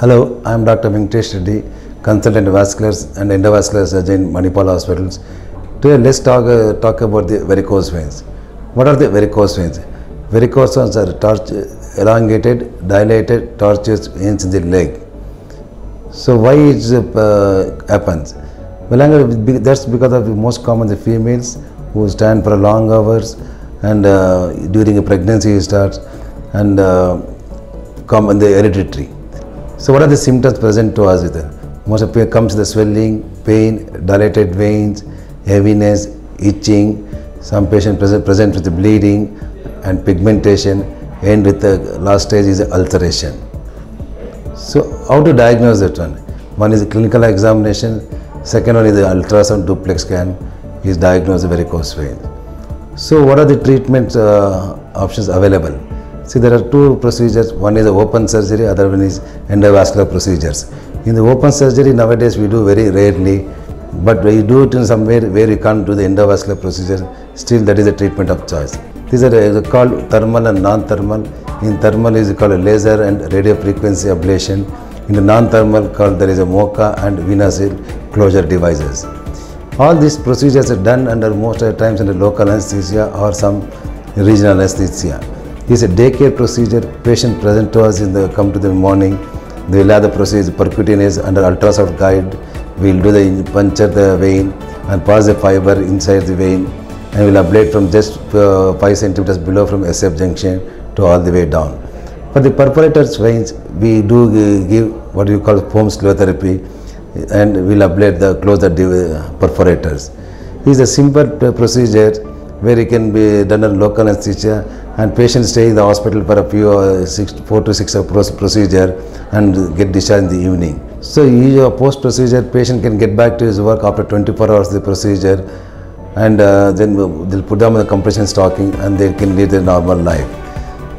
Hello, I am Dr. Venkatesh Reddy, consultant vascular and endovascular surgeon in Manipal Hospitals. Today, let's talk, uh, talk about the varicose veins. What are the varicose veins? Varicose veins are torch, elongated, dilated, tortuous veins in the leg. So, why it uh, happens? Well, that's because of the most common the females who stand for long hours and uh, during a pregnancy starts and uh, common the hereditary. So what are the symptoms present to us? Most of it comes with the swelling, pain, dilated veins, heaviness, itching. Some patient present, present with bleeding and pigmentation and with the last stage is ulceration. So how to diagnose that one? One is clinical examination, second one is the ultrasound duplex scan is diagnosed varicose vein. So what are the treatment uh, options available? See there are two procedures, one is open surgery, other one is endovascular procedures. In the open surgery nowadays we do very rarely, but we do it in some way where we can't do the endovascular procedure, still that is a treatment of choice. These are uh, called thermal and non-thermal. In thermal is called laser and radio frequency ablation. In the non-thermal called there is a MOCA and venous closure devices. All these procedures are done under most of the times under local anesthesia or some regional anesthesia. This is a daycare procedure. Patient present to us in the come to the morning. They will have the procedure percutaneous under ultrasound guide. We will do the puncture the vein and pass the fiber inside the vein and we will ablate from just uh, 5 centimeters below from SF junction to all the way down. For the perforators veins, we do uh, give what you call foam therapy and we will ablate the close the perforators. It's a simple procedure where it can be done in local anesthesia and patient stay in the hospital for a few uh, six, four to six hours procedure and get discharged in the evening. So usually post procedure patient can get back to his work after 24 hours of the procedure and uh, then they'll put them in the compression stocking and they can lead their normal life.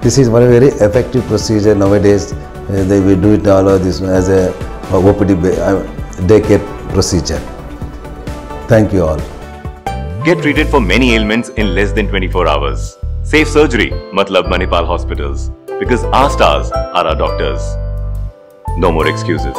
This is one very effective procedure nowadays. Uh, they will do it all of this as a OPD uh, daycare procedure. Thank you all. Get treated for many ailments in less than 24 hours. Safe surgery, Matlab Manipal Hospitals. Because our stars are our doctors. No more excuses.